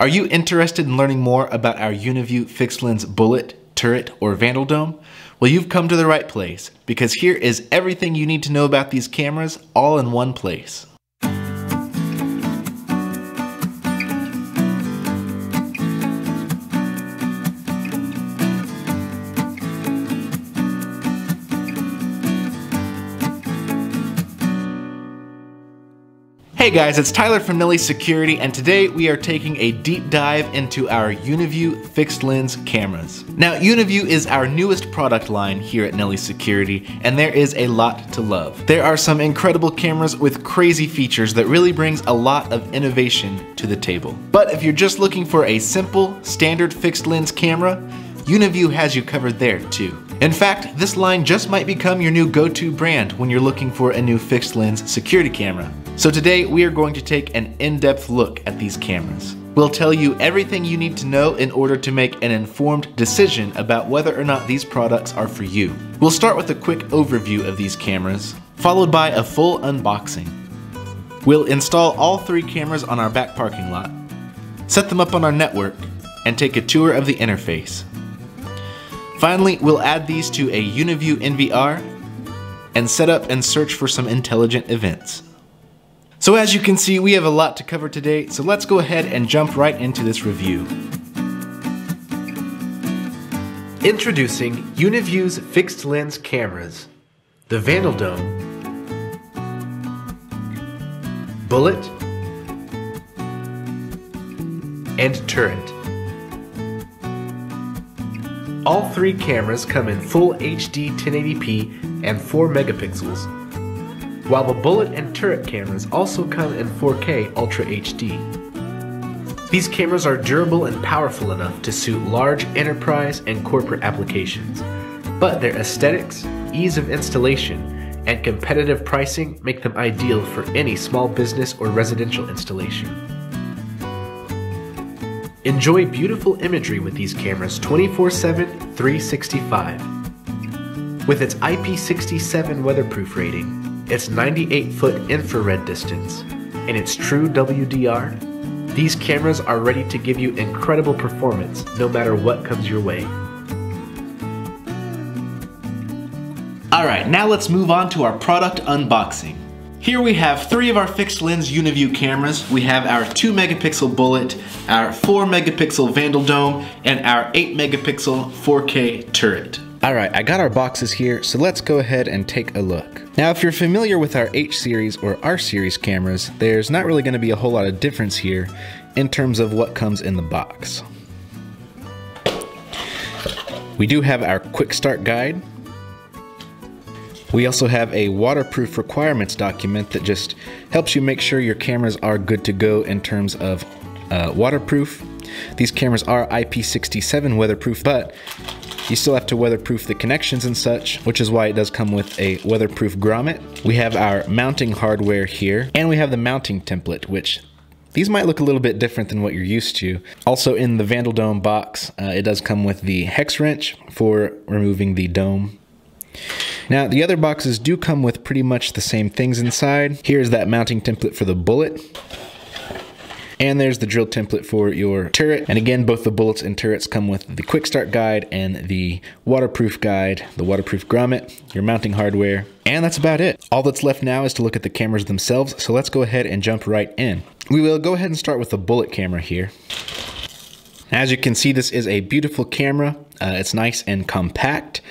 Are you interested in learning more about our Uniview fixed lens bullet, turret, or Vandal Dome? Well, you've come to the right place because here is everything you need to know about these cameras all in one place. Hey guys, it's Tyler from Nelly Security, and today we are taking a deep dive into our Uniview fixed lens cameras. Now, Uniview is our newest product line here at Nelly Security, and there is a lot to love. There are some incredible cameras with crazy features that really brings a lot of innovation to the table. But if you're just looking for a simple, standard fixed lens camera, Uniview has you covered there too. In fact, this line just might become your new go-to brand when you're looking for a new fixed lens security camera. So today we are going to take an in-depth look at these cameras. We'll tell you everything you need to know in order to make an informed decision about whether or not these products are for you. We'll start with a quick overview of these cameras, followed by a full unboxing. We'll install all three cameras on our back parking lot, set them up on our network, and take a tour of the interface. Finally, we'll add these to a Uniview NVR and set up and search for some intelligent events. So as you can see, we have a lot to cover today, so let's go ahead and jump right into this review. Introducing Uniview's fixed lens cameras, the Vandal Dome, Bullet, and Turret. All three cameras come in full HD 1080p and 4 megapixels, while the bullet and turret cameras also come in 4K Ultra HD. These cameras are durable and powerful enough to suit large enterprise and corporate applications, but their aesthetics, ease of installation, and competitive pricing make them ideal for any small business or residential installation. Enjoy beautiful imagery with these cameras 24 7, 365. With its IP67 weatherproof rating, its 98 foot infrared distance, and its true WDR, these cameras are ready to give you incredible performance no matter what comes your way. Alright, now let's move on to our product unboxing. Here we have three of our fixed lens Uniview cameras. We have our 2 megapixel bullet, our 4 megapixel Vandal Dome, and our 8 megapixel 4K turret. Alright, I got our boxes here, so let's go ahead and take a look. Now, if you're familiar with our H series or R series cameras, there's not really going to be a whole lot of difference here in terms of what comes in the box. We do have our quick start guide. We also have a waterproof requirements document that just helps you make sure your cameras are good to go in terms of uh, waterproof. These cameras are IP67 weatherproof, but you still have to weatherproof the connections and such, which is why it does come with a weatherproof grommet. We have our mounting hardware here, and we have the mounting template, which these might look a little bit different than what you're used to. Also in the Vandal Dome box, uh, it does come with the hex wrench for removing the dome. Now, the other boxes do come with pretty much the same things inside. Here's that mounting template for the bullet. And there's the drill template for your turret. And again, both the bullets and turrets come with the quick start guide and the waterproof guide, the waterproof grommet, your mounting hardware, and that's about it. All that's left now is to look at the cameras themselves, so let's go ahead and jump right in. We will go ahead and start with the bullet camera here. As you can see, this is a beautiful camera. Uh, it's nice and compact.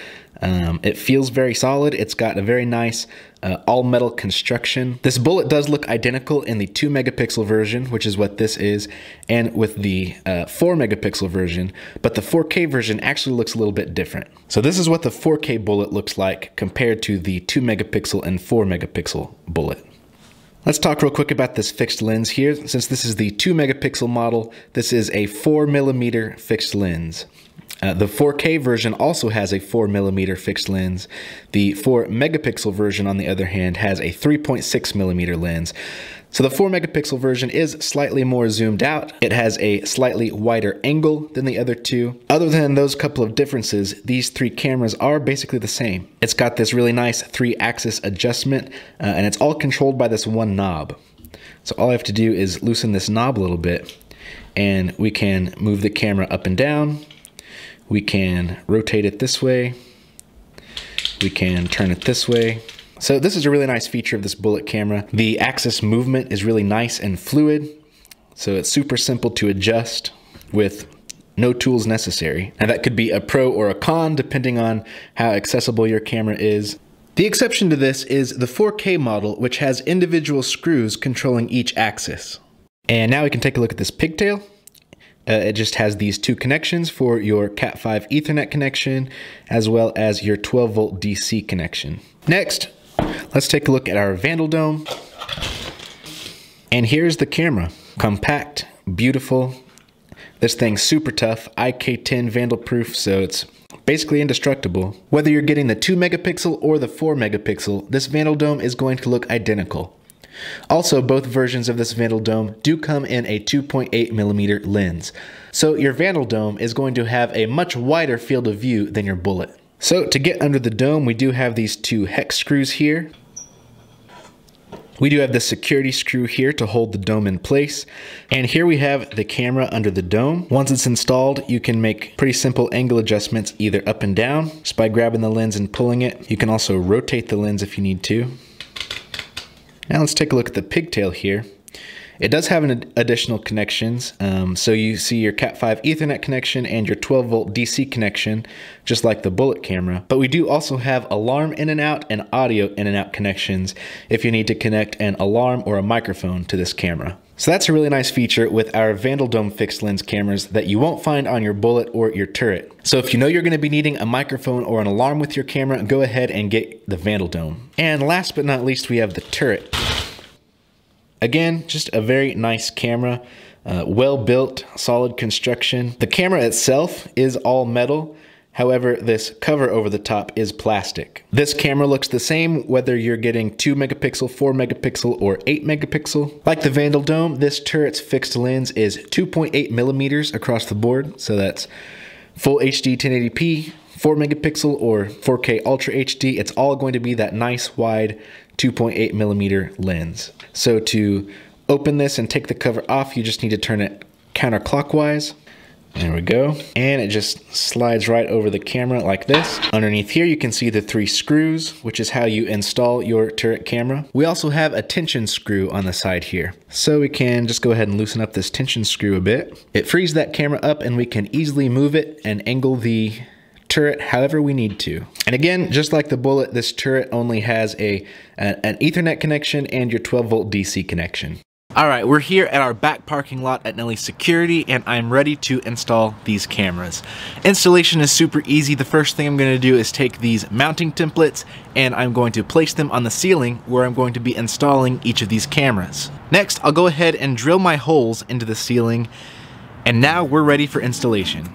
Um, it feels very solid. It's got a very nice uh, all metal construction. This bullet does look identical in the 2 megapixel version, which is what this is, and with the uh, 4 megapixel version, but the 4K version actually looks a little bit different. So this is what the 4K bullet looks like compared to the 2 megapixel and 4 megapixel bullet. Let's talk real quick about this fixed lens here. Since this is the 2 megapixel model, this is a 4 millimeter fixed lens. Uh, the 4K version also has a 4mm fixed lens. The 4 megapixel version, on the other hand, has a 3.6mm lens. So the 4 megapixel version is slightly more zoomed out. It has a slightly wider angle than the other two. Other than those couple of differences, these three cameras are basically the same. It's got this really nice three axis adjustment uh, and it's all controlled by this one knob. So all I have to do is loosen this knob a little bit and we can move the camera up and down. We can rotate it this way. We can turn it this way. So this is a really nice feature of this bullet camera. The axis movement is really nice and fluid. So it's super simple to adjust with no tools necessary. And that could be a pro or a con depending on how accessible your camera is. The exception to this is the 4K model, which has individual screws controlling each axis. And now we can take a look at this pigtail. Uh, it just has these two connections for your Cat5 Ethernet connection, as well as your 12 volt DC connection. Next, let's take a look at our Vandal Dome. And here's the camera. Compact, beautiful. This thing's super tough, IK10 vandal proof, so it's basically indestructible. Whether you're getting the 2 megapixel or the 4 megapixel, this Vandal Dome is going to look identical. Also, both versions of this Vandal Dome do come in a 2.8 millimeter lens. So your Vandal Dome is going to have a much wider field of view than your Bullet. So to get under the dome, we do have these two hex screws here. We do have the security screw here to hold the dome in place. And here we have the camera under the dome. Once it's installed, you can make pretty simple angle adjustments either up and down just by grabbing the lens and pulling it. You can also rotate the lens if you need to. Now let's take a look at the pigtail here. It does have an additional connections. Um, so you see your Cat5 Ethernet connection and your 12 volt DC connection, just like the bullet camera. But we do also have alarm in and out and audio in and out connections if you need to connect an alarm or a microphone to this camera. So that's a really nice feature with our Vandal Dome fixed lens cameras that you won't find on your Bullet or your Turret. So if you know you're going to be needing a microphone or an alarm with your camera, go ahead and get the Vandal Dome. And last but not least, we have the Turret. Again, just a very nice camera, uh, well built, solid construction. The camera itself is all metal. However, this cover over the top is plastic. This camera looks the same whether you're getting 2 megapixel, 4 megapixel, or 8 megapixel. Like the Vandal Dome, this turret's fixed lens is 2.8 millimeters across the board, so that's full HD 1080p, 4 megapixel, or 4K Ultra HD. It's all going to be that nice wide 2.8 millimeter lens. So to open this and take the cover off, you just need to turn it counterclockwise. There we go. And it just slides right over the camera like this. Underneath here, you can see the three screws, which is how you install your turret camera. We also have a tension screw on the side here. So we can just go ahead and loosen up this tension screw a bit. It frees that camera up and we can easily move it and angle the turret however we need to. And again, just like the Bullet, this turret only has a an Ethernet connection and your 12 volt DC connection. All right, we're here at our back parking lot at Nelly Security and I'm ready to install these cameras. Installation is super easy. The first thing I'm gonna do is take these mounting templates and I'm going to place them on the ceiling where I'm going to be installing each of these cameras. Next, I'll go ahead and drill my holes into the ceiling and now we're ready for installation.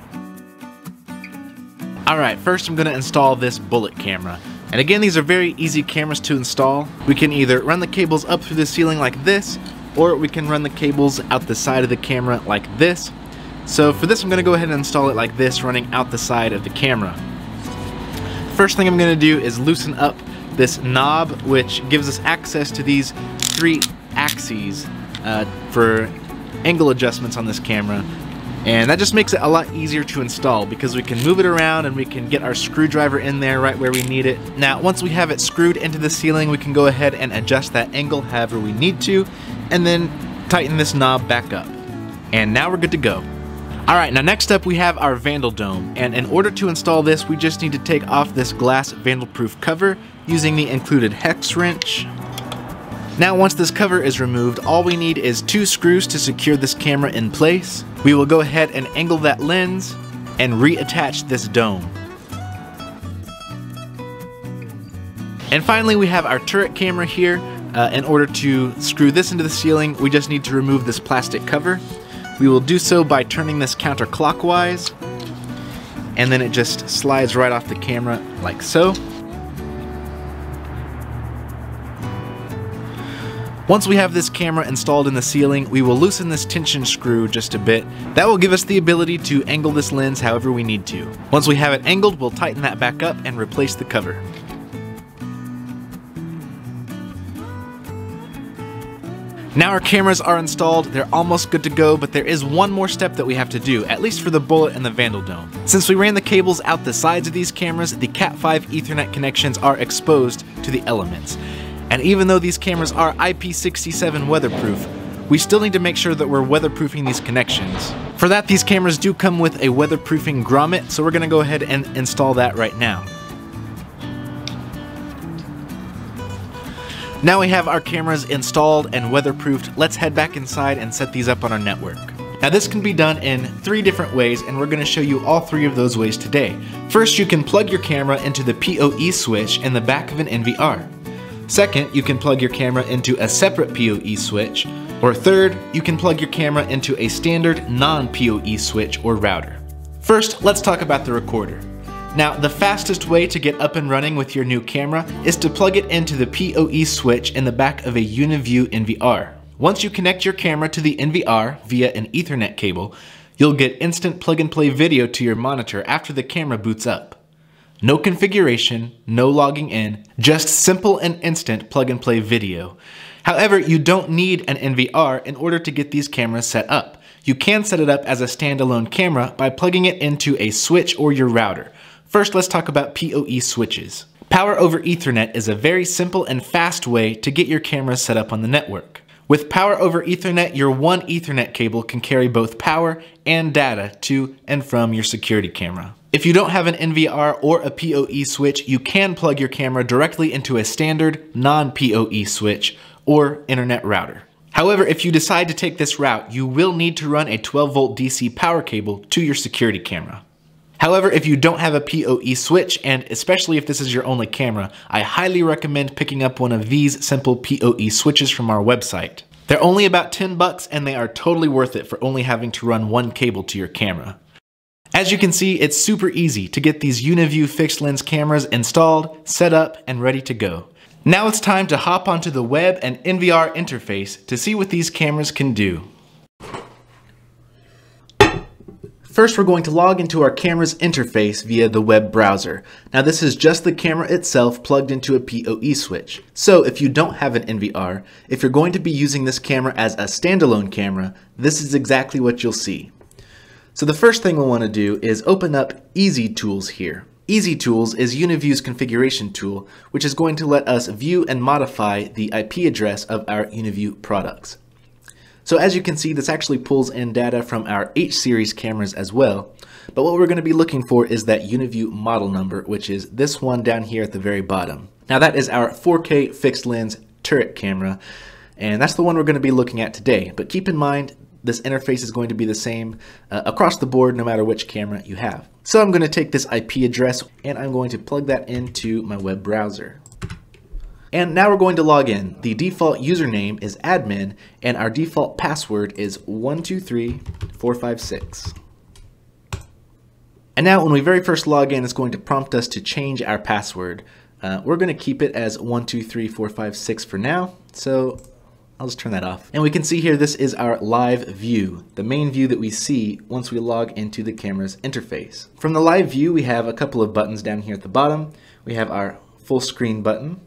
Alright, first I'm going to install this bullet camera. And again, these are very easy cameras to install. We can either run the cables up through the ceiling like this, or we can run the cables out the side of the camera like this. So for this, I'm going to go ahead and install it like this, running out the side of the camera. First thing I'm going to do is loosen up this knob, which gives us access to these three axes uh, for angle adjustments on this camera. And that just makes it a lot easier to install because we can move it around and we can get our screwdriver in there right where we need it. Now, once we have it screwed into the ceiling, we can go ahead and adjust that angle however we need to, and then tighten this knob back up. And now we're good to go. Alright, now next up we have our Vandal Dome, and in order to install this, we just need to take off this glass vandal-proof cover using the included hex wrench, now once this cover is removed, all we need is two screws to secure this camera in place. We will go ahead and angle that lens and reattach this dome. And finally we have our turret camera here. Uh, in order to screw this into the ceiling, we just need to remove this plastic cover. We will do so by turning this counterclockwise, and then it just slides right off the camera like so. Once we have this camera installed in the ceiling, we will loosen this tension screw just a bit. That will give us the ability to angle this lens however we need to. Once we have it angled, we'll tighten that back up and replace the cover. Now our cameras are installed, they're almost good to go, but there is one more step that we have to do, at least for the Bullet and the Vandal Dome. Since we ran the cables out the sides of these cameras, the Cat5 Ethernet connections are exposed to the elements. And even though these cameras are IP67 weatherproof, we still need to make sure that we're weatherproofing these connections. For that, these cameras do come with a weatherproofing grommet, so we're gonna go ahead and install that right now. Now we have our cameras installed and weatherproofed, let's head back inside and set these up on our network. Now this can be done in three different ways and we're going to show you all three of those ways today. First, you can plug your camera into the PoE switch in the back of an NVR. Second, you can plug your camera into a separate PoE switch. Or third, you can plug your camera into a standard non-PoE switch or router. First, let's talk about the recorder. Now, the fastest way to get up and running with your new camera is to plug it into the PoE switch in the back of a UniView NVR. Once you connect your camera to the NVR via an Ethernet cable, you'll get instant plug and play video to your monitor after the camera boots up. No configuration, no logging in, just simple and instant plug and play video. However, you don't need an NVR in order to get these cameras set up. You can set it up as a standalone camera by plugging it into a switch or your router. First, let's talk about PoE switches. Power over Ethernet is a very simple and fast way to get your camera set up on the network. With Power over Ethernet, your one Ethernet cable can carry both power and data to and from your security camera. If you don't have an NVR or a PoE switch, you can plug your camera directly into a standard non-PoE switch or internet router. However, if you decide to take this route, you will need to run a 12 volt DC power cable to your security camera. However, if you don't have a PoE switch, and especially if this is your only camera, I highly recommend picking up one of these simple PoE switches from our website. They're only about 10 bucks and they are totally worth it for only having to run one cable to your camera. As you can see, it's super easy to get these UniView fixed lens cameras installed, set up, and ready to go. Now it's time to hop onto the web and NVR interface to see what these cameras can do. First, we're going to log into our camera's interface via the web browser. Now this is just the camera itself plugged into a PoE switch. So if you don't have an NVR, if you're going to be using this camera as a standalone camera, this is exactly what you'll see. So the first thing we'll want to do is open up EZTools here. EZTools is UniView's configuration tool, which is going to let us view and modify the IP address of our UniView products. So as you can see, this actually pulls in data from our H-series cameras as well. But what we're going to be looking for is that UniView model number, which is this one down here at the very bottom. Now that is our 4K fixed lens turret camera, and that's the one we're going to be looking at today. But keep in mind, this interface is going to be the same uh, across the board no matter which camera you have. So I'm going to take this IP address and I'm going to plug that into my web browser. And now we're going to log in. The default username is admin, and our default password is 123456. And now when we very first log in, it's going to prompt us to change our password. Uh, we're going to keep it as 123456 for now, so I'll just turn that off. And we can see here this is our live view, the main view that we see once we log into the camera's interface. From the live view, we have a couple of buttons down here at the bottom. We have our full screen button,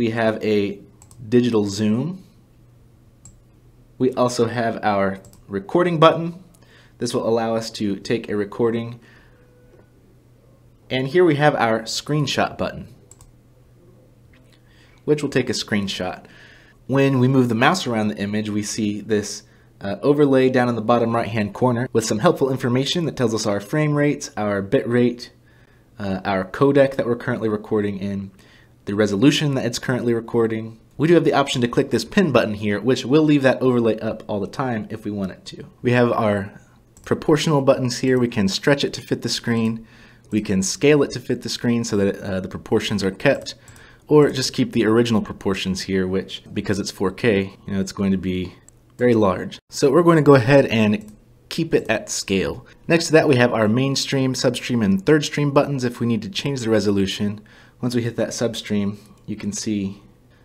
we have a digital zoom. We also have our recording button. This will allow us to take a recording. And here we have our screenshot button, which will take a screenshot. When we move the mouse around the image, we see this uh, overlay down in the bottom right hand corner with some helpful information that tells us our frame rates, our bit rate, uh, our codec that we're currently recording in, the resolution that it's currently recording. We do have the option to click this pin button here, which will leave that overlay up all the time if we want it to. We have our proportional buttons here. We can stretch it to fit the screen. We can scale it to fit the screen so that uh, the proportions are kept, or just keep the original proportions here, which, because it's 4K, you know, it's going to be very large. So we're going to go ahead and keep it at scale. Next to that, we have our mainstream, substream, and third stream buttons if we need to change the resolution. Once we hit that substream, you can see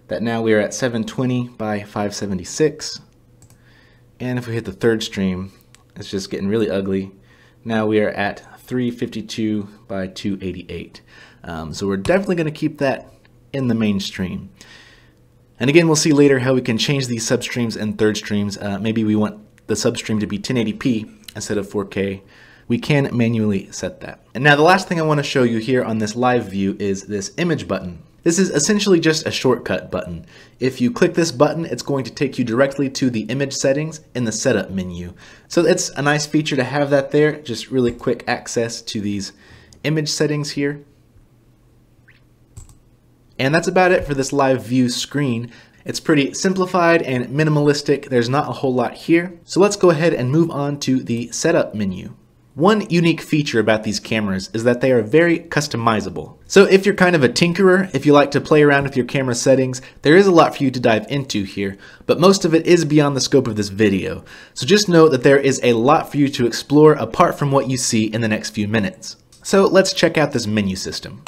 that now we are at 720 by 576. And if we hit the third stream, it's just getting really ugly. Now we are at 352 by 288. Um, so we're definitely going to keep that in the mainstream. And again, we'll see later how we can change these substreams and third streams. Uh, maybe we want the substream to be 1080p instead of 4K. We can manually set that. And now the last thing I want to show you here on this live view is this image button. This is essentially just a shortcut button. If you click this button, it's going to take you directly to the image settings in the setup menu. So it's a nice feature to have that there, just really quick access to these image settings here. And that's about it for this live view screen. It's pretty simplified and minimalistic. There's not a whole lot here. So let's go ahead and move on to the setup menu. One unique feature about these cameras is that they are very customizable. So if you're kind of a tinkerer, if you like to play around with your camera settings, there is a lot for you to dive into here, but most of it is beyond the scope of this video. So just know that there is a lot for you to explore apart from what you see in the next few minutes. So let's check out this menu system.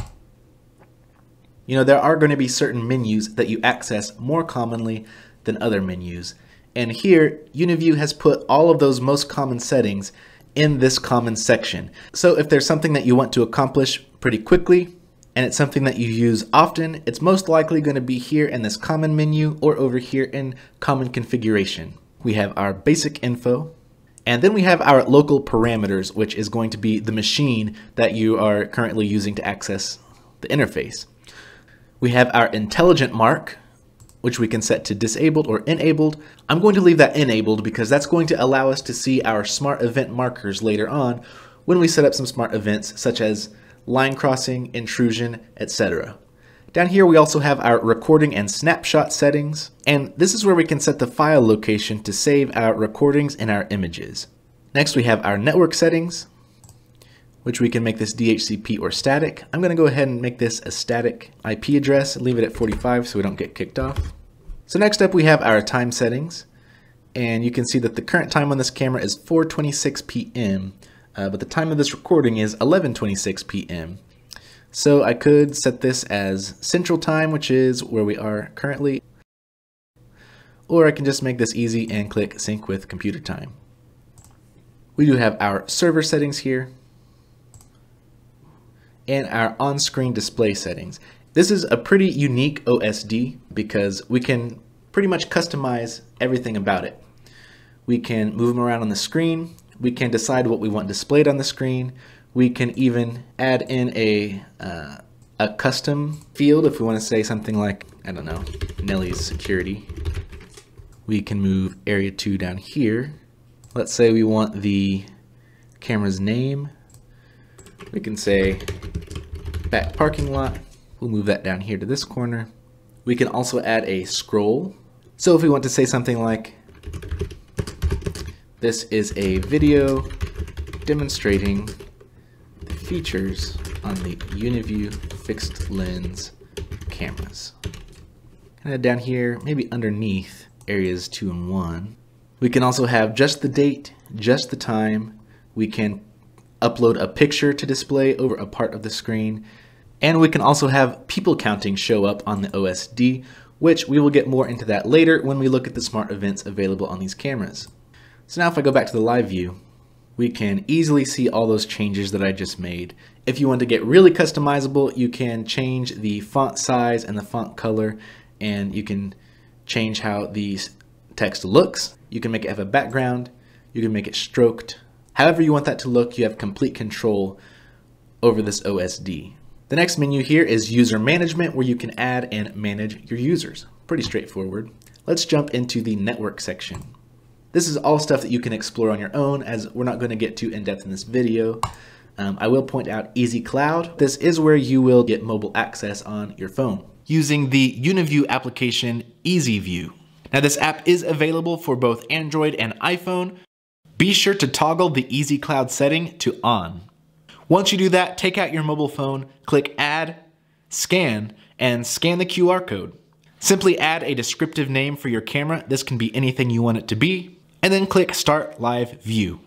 You know, there are going to be certain menus that you access more commonly than other menus. And here, Uniview has put all of those most common settings in this common section. So if there's something that you want to accomplish pretty quickly, and it's something that you use often, it's most likely going to be here in this common menu or over here in common configuration. We have our basic info, and then we have our local parameters, which is going to be the machine that you are currently using to access the interface. We have our intelligent mark, which we can set to disabled or enabled. I'm going to leave that enabled because that's going to allow us to see our smart event markers later on when we set up some smart events such as line crossing, intrusion, etc. Down here we also have our recording and snapshot settings, and this is where we can set the file location to save our recordings and our images. Next we have our network settings, which we can make this DHCP or static. I'm going to go ahead and make this a static IP address, leave it at 45 so we don't get kicked off. So next up we have our time settings, and you can see that the current time on this camera is 4.26 p.m., uh, but the time of this recording is 11.26 p.m. So I could set this as central time, which is where we are currently, or I can just make this easy and click sync with computer time. We do have our server settings here, and our on-screen display settings. This is a pretty unique OSD because we can pretty much customize everything about it. We can move them around on the screen. We can decide what we want displayed on the screen. We can even add in a, uh, a custom field if we want to say something like, I don't know, Nelly's security. We can move area 2 down here. Let's say we want the camera's name. We can say back parking lot. We'll move that down here to this corner. We can also add a scroll. So if we want to say something like, this is a video demonstrating the features on the Uniview fixed lens cameras. Kind of down here, maybe underneath areas two and one. We can also have just the date, just the time. We can upload a picture to display over a part of the screen, and we can also have people counting show up on the OSD, which we will get more into that later when we look at the smart events available on these cameras. So now if I go back to the live view, we can easily see all those changes that I just made. If you want to get really customizable, you can change the font size and the font color, and you can change how the text looks. You can make it have a background, you can make it stroked, However you want that to look, you have complete control over this OSD. The next menu here is user management where you can add and manage your users. Pretty straightforward. Let's jump into the network section. This is all stuff that you can explore on your own as we're not going to get too in-depth in this video. Um, I will point out EZCloud. This is where you will get mobile access on your phone using the Uniview application EZView. Now this app is available for both Android and iPhone, be sure to toggle the EZCloud setting to on. Once you do that, take out your mobile phone, click Add, Scan, and scan the QR code. Simply add a descriptive name for your camera, this can be anything you want it to be, and then click Start Live View.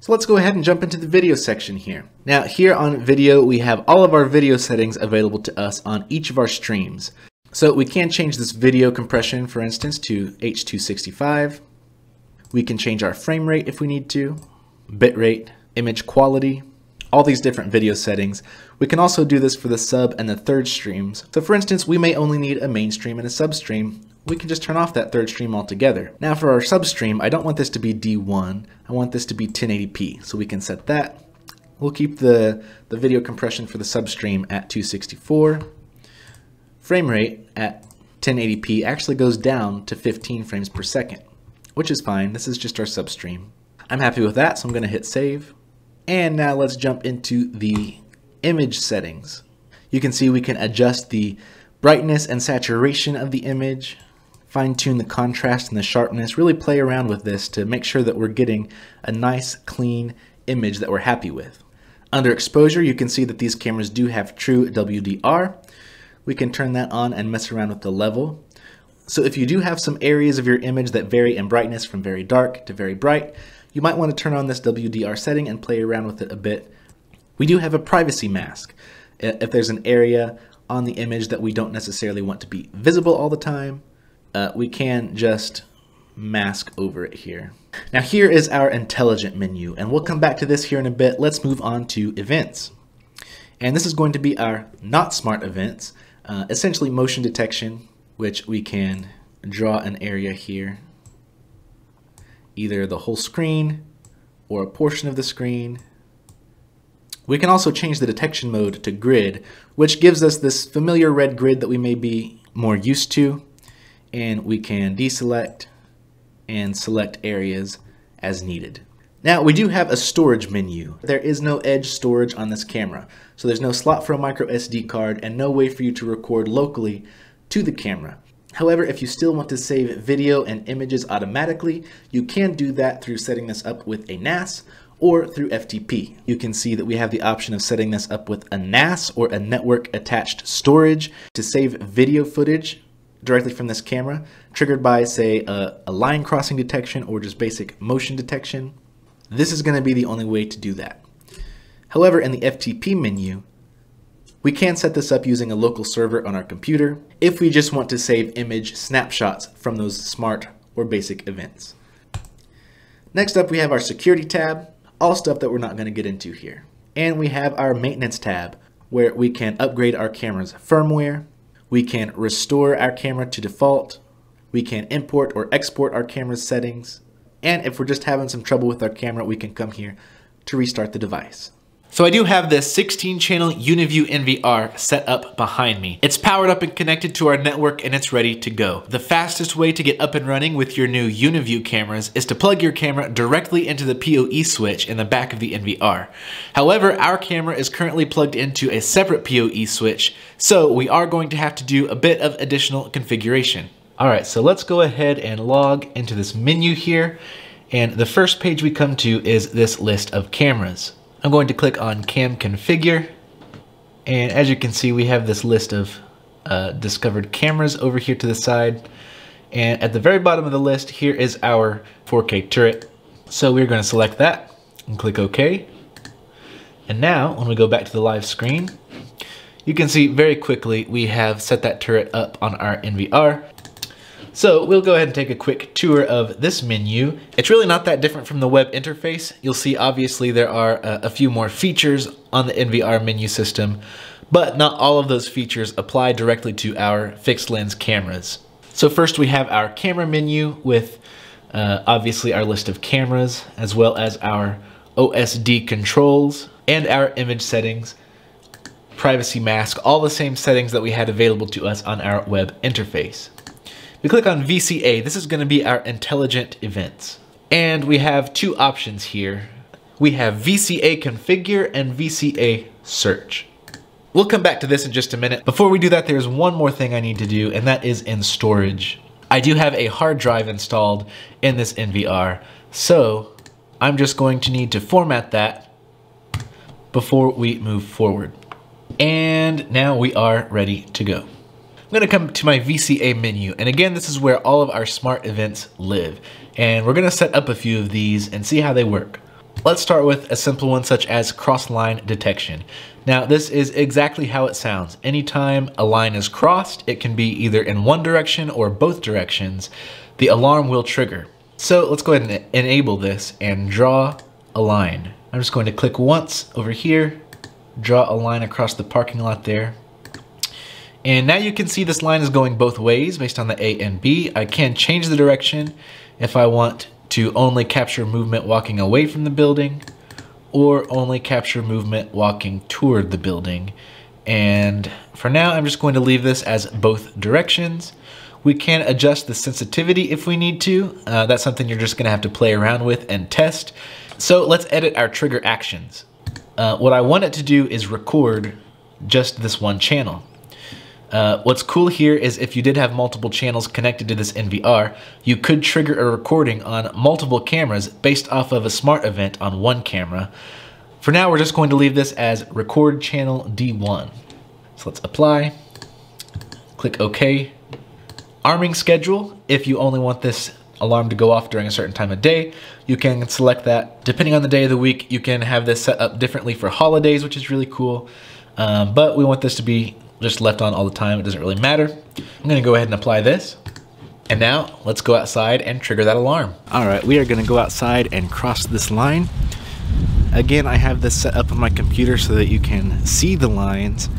So let's go ahead and jump into the video section here. Now here on video, we have all of our video settings available to us on each of our streams. So we can change this video compression, for instance, to H265. We can change our frame rate if we need to, bitrate, image quality. all these different video settings. We can also do this for the sub and the third streams. So for instance, we may only need a main stream and a sub stream. We can just turn off that third stream altogether. Now for our sub stream, I don't want this to be D1. I want this to be 1080p. So we can set that. We'll keep the, the video compression for the sub stream at 264. Frame rate at 1080p actually goes down to 15 frames per second, which is fine. This is just our sub stream. I'm happy with that, so I'm gonna hit save. And now let's jump into the image settings. You can see we can adjust the brightness and saturation of the image, fine tune the contrast and the sharpness, really play around with this to make sure that we're getting a nice clean image that we're happy with. Under exposure, you can see that these cameras do have true WDR. We can turn that on and mess around with the level. So if you do have some areas of your image that vary in brightness from very dark to very bright, you might want to turn on this WDR setting and play around with it a bit. We do have a privacy mask. If there's an area on the image that we don't necessarily want to be visible all the time, uh, we can just mask over it here. Now here is our intelligent menu, and we'll come back to this here in a bit. Let's move on to events. And this is going to be our not smart events, uh, essentially motion detection, which we can draw an area here either the whole screen or a portion of the screen. We can also change the detection mode to grid, which gives us this familiar red grid that we may be more used to. And we can deselect and select areas as needed. Now we do have a storage menu. There is no edge storage on this camera. So there's no slot for a micro SD card and no way for you to record locally to the camera. However, if you still want to save video and images automatically, you can do that through setting this up with a NAS or through FTP. You can see that we have the option of setting this up with a NAS or a network attached storage to save video footage directly from this camera, triggered by say a, a line crossing detection or just basic motion detection. This is gonna be the only way to do that. However, in the FTP menu, we can set this up using a local server on our computer if we just want to save image snapshots from those smart or basic events. Next up, we have our security tab, all stuff that we're not going to get into here. And we have our maintenance tab, where we can upgrade our camera's firmware, we can restore our camera to default, we can import or export our camera's settings, and if we're just having some trouble with our camera, we can come here to restart the device. So I do have this 16 channel UniView NVR set up behind me. It's powered up and connected to our network and it's ready to go. The fastest way to get up and running with your new UniView cameras is to plug your camera directly into the PoE switch in the back of the NVR. However, our camera is currently plugged into a separate PoE switch, so we are going to have to do a bit of additional configuration. All right, so let's go ahead and log into this menu here. And the first page we come to is this list of cameras. I'm going to click on cam configure. And as you can see we have this list of uh, discovered cameras over here to the side. And at the very bottom of the list here is our 4K turret. So we're going to select that and click OK. And now when we go back to the live screen you can see very quickly we have set that turret up on our NVR so we'll go ahead and take a quick tour of this menu. It's really not that different from the web interface. You'll see obviously there are a, a few more features on the NVR menu system, but not all of those features apply directly to our fixed lens cameras. So first we have our camera menu with uh, obviously our list of cameras, as well as our OSD controls and our image settings, privacy mask, all the same settings that we had available to us on our web interface. We click on VCA. This is going to be our intelligent events. And we have two options here. We have VCA configure and VCA search. We'll come back to this in just a minute. Before we do that, there's one more thing I need to do, and that is in storage. I do have a hard drive installed in this NVR, so I'm just going to need to format that before we move forward. And now we are ready to go. I'm gonna come to my VCA menu. And again, this is where all of our smart events live. And we're gonna set up a few of these and see how they work. Let's start with a simple one such as cross-line detection. Now this is exactly how it sounds. Anytime a line is crossed, it can be either in one direction or both directions, the alarm will trigger. So let's go ahead and enable this and draw a line. I'm just going to click once over here, draw a line across the parking lot there. And now you can see this line is going both ways based on the A and B. I can change the direction if I want to only capture movement walking away from the building or only capture movement walking toward the building. And for now, I'm just going to leave this as both directions. We can adjust the sensitivity if we need to. Uh, that's something you're just gonna have to play around with and test. So let's edit our trigger actions. Uh, what I want it to do is record just this one channel. Uh, what's cool here is if you did have multiple channels connected to this NVR, you could trigger a recording on multiple cameras based off of a smart event on one camera. For now, we're just going to leave this as record channel D1. So let's apply, click OK. Arming schedule, if you only want this alarm to go off during a certain time of day, you can select that. Depending on the day of the week, you can have this set up differently for holidays, which is really cool. Um, but we want this to be just left on all the time. It doesn't really matter. I'm gonna go ahead and apply this. And now let's go outside and trigger that alarm. All right, we are gonna go outside and cross this line. Again, I have this set up on my computer so that you can see the lines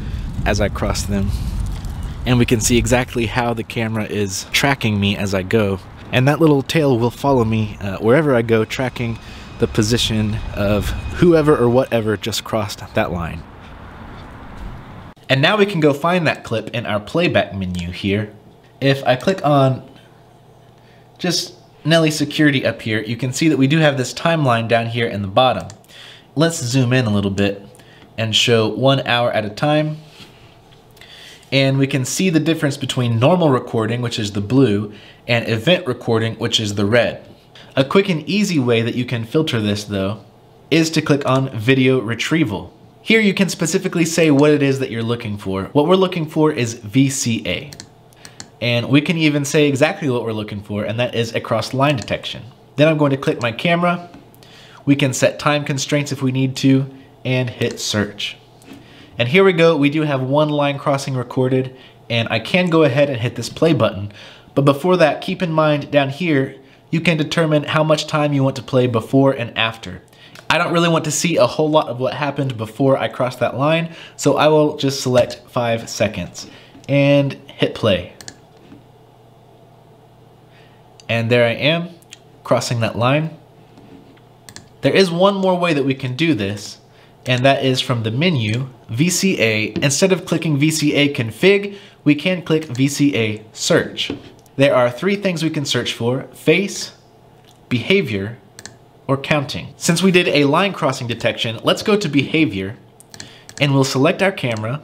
as I cross them. And we can see exactly how the camera is tracking me as I go. And that little tail will follow me uh, wherever I go, tracking the position of whoever or whatever just crossed that line. And now we can go find that clip in our playback menu here. If I click on just Nelly Security up here, you can see that we do have this timeline down here in the bottom. Let's zoom in a little bit and show one hour at a time. And we can see the difference between normal recording, which is the blue, and event recording, which is the red. A quick and easy way that you can filter this though, is to click on video retrieval. Here you can specifically say what it is that you're looking for. What we're looking for is VCA. And we can even say exactly what we're looking for, and that is across line detection. Then I'm going to click my camera. We can set time constraints if we need to, and hit search. And here we go, we do have one line crossing recorded, and I can go ahead and hit this play button. But before that, keep in mind down here, you can determine how much time you want to play before and after. I don't really want to see a whole lot of what happened before I crossed that line, so I will just select five seconds and hit play. And there I am, crossing that line. There is one more way that we can do this, and that is from the menu, VCA. Instead of clicking VCA config, we can click VCA search. There are three things we can search for, face, behavior, or counting. Since we did a line crossing detection, let's go to behavior and we'll select our camera,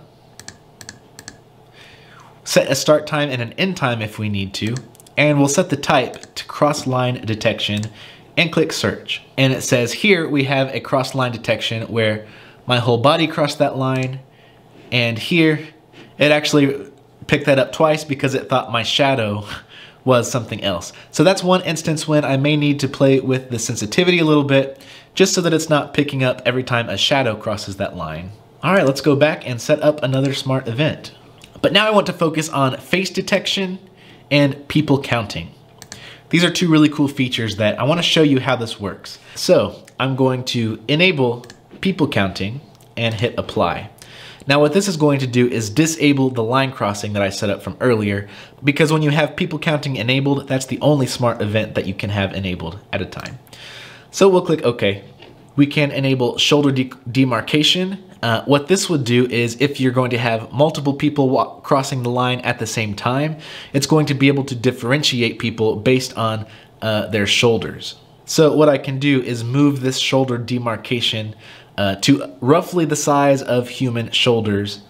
set a start time and an end time if we need to, and we'll set the type to cross line detection and click search. And it says here we have a cross line detection where my whole body crossed that line and here it actually picked that up twice because it thought my shadow was something else. So that's one instance when I may need to play with the sensitivity a little bit, just so that it's not picking up every time a shadow crosses that line. All right, let's go back and set up another smart event. But now I want to focus on face detection and people counting. These are two really cool features that I wanna show you how this works. So I'm going to enable people counting and hit apply. Now what this is going to do is disable the line crossing that I set up from earlier, because when you have people counting enabled, that's the only smart event that you can have enabled at a time. So we'll click OK. We can enable shoulder de demarcation. Uh, what this would do is if you're going to have multiple people crossing the line at the same time, it's going to be able to differentiate people based on uh, their shoulders. So what I can do is move this shoulder demarcation uh, to roughly the size of human shoulders.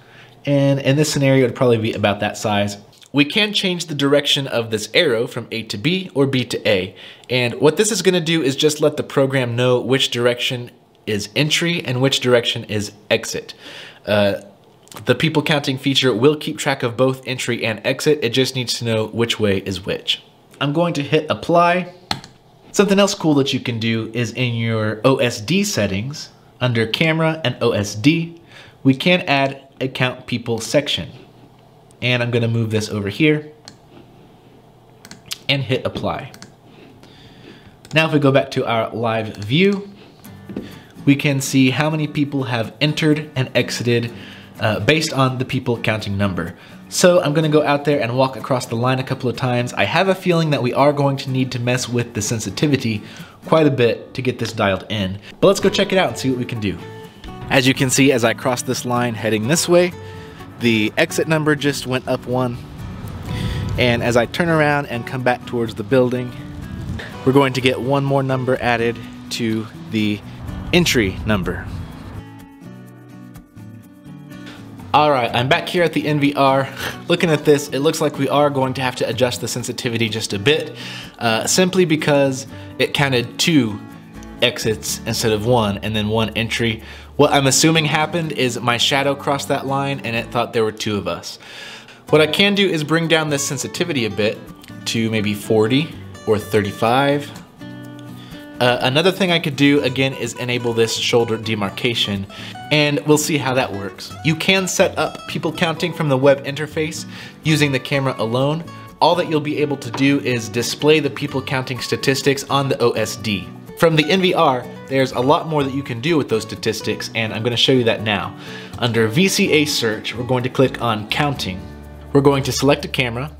And in this scenario, it'd probably be about that size. We can change the direction of this arrow from A to B or B to A. And what this is gonna do is just let the program know which direction is entry and which direction is exit. Uh, the people counting feature will keep track of both entry and exit. It just needs to know which way is which. I'm going to hit apply. Something else cool that you can do is in your OSD settings, under Camera and OSD, we can add a Count People section. And I'm gonna move this over here and hit apply. Now if we go back to our live view, we can see how many people have entered and exited uh, based on the people counting number. So I'm gonna go out there and walk across the line a couple of times. I have a feeling that we are going to need to mess with the sensitivity quite a bit to get this dialed in. But let's go check it out and see what we can do. As you can see, as I cross this line heading this way, the exit number just went up one. And as I turn around and come back towards the building, we're going to get one more number added to the entry number. All right, I'm back here at the NVR. Looking at this, it looks like we are going to have to adjust the sensitivity just a bit, uh, simply because it counted two exits instead of one and then one entry. What I'm assuming happened is my shadow crossed that line and it thought there were two of us. What I can do is bring down this sensitivity a bit to maybe 40 or 35 uh, another thing I could do, again, is enable this shoulder demarcation, and we'll see how that works. You can set up people counting from the web interface using the camera alone. All that you'll be able to do is display the people counting statistics on the OSD. From the NVR, there's a lot more that you can do with those statistics, and I'm gonna show you that now. Under VCA search, we're going to click on counting. We're going to select a camera,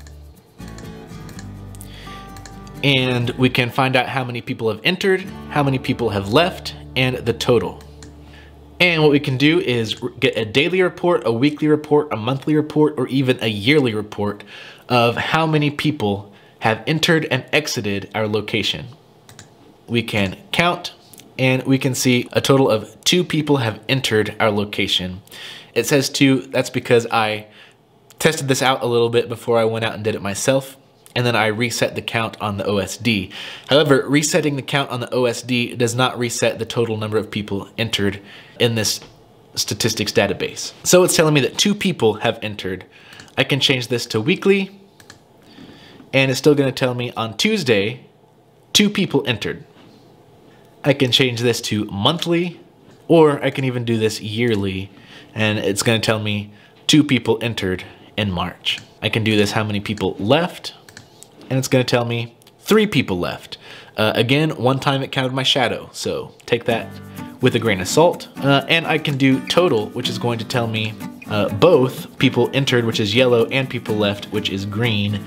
and we can find out how many people have entered, how many people have left, and the total. And what we can do is get a daily report, a weekly report, a monthly report, or even a yearly report of how many people have entered and exited our location. We can count and we can see a total of two people have entered our location. It says two, that's because I tested this out a little bit before I went out and did it myself and then I reset the count on the OSD. However, resetting the count on the OSD does not reset the total number of people entered in this statistics database. So it's telling me that two people have entered. I can change this to weekly, and it's still gonna tell me on Tuesday, two people entered. I can change this to monthly, or I can even do this yearly, and it's gonna tell me two people entered in March. I can do this how many people left, and it's going to tell me three people left. Uh, again, one time it counted my shadow, so take that with a grain of salt. Uh, and I can do total, which is going to tell me uh, both people entered, which is yellow, and people left, which is green.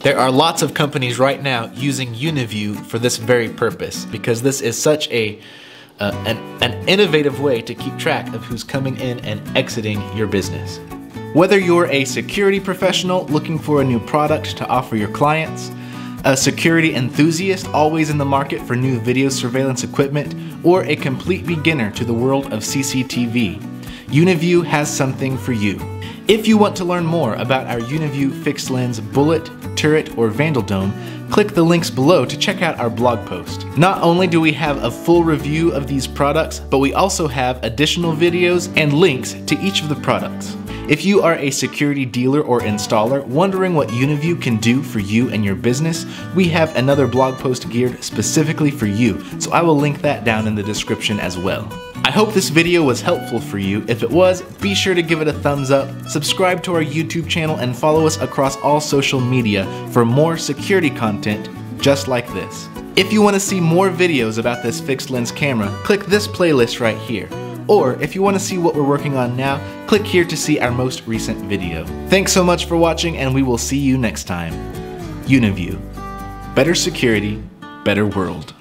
There are lots of companies right now using Uniview for this very purpose because this is such a uh, an, an innovative way to keep track of who's coming in and exiting your business. Whether you're a security professional looking for a new product to offer your clients, a security enthusiast always in the market for new video surveillance equipment, or a complete beginner to the world of CCTV, Uniview has something for you. If you want to learn more about our Uniview fixed lens bullet, turret, or vandal dome, click the links below to check out our blog post. Not only do we have a full review of these products, but we also have additional videos and links to each of the products. If you are a security dealer or installer wondering what Uniview can do for you and your business, we have another blog post geared specifically for you, so I will link that down in the description as well. I hope this video was helpful for you. If it was, be sure to give it a thumbs up, subscribe to our YouTube channel, and follow us across all social media for more security content just like this. If you want to see more videos about this fixed lens camera, click this playlist right here. Or if you want to see what we're working on now, click here to see our most recent video. Thanks so much for watching and we will see you next time. Uniview. Better security, better world.